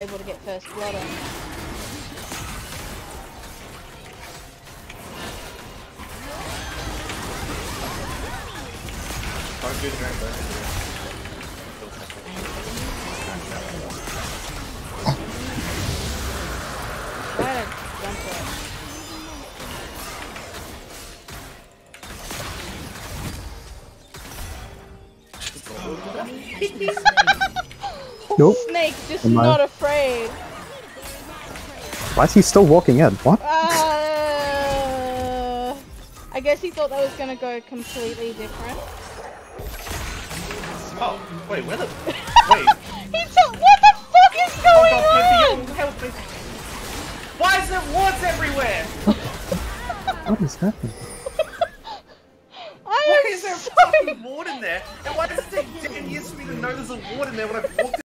able to get first blood on. Don't do the grand burn. Why I jump for it? nope. Snake's just Am not I... afraid. Why is he still walking in? What? Uh, I guess he thought that was gonna go completely different. Oh, wait, where the... wait. he took... What the fuck is going oh, God, on? Help me. Why is there wards everywhere? what is happening? I why is there so... a fucking ward in there? And why does it take 10 years for me to know there's a ward in there when I've walked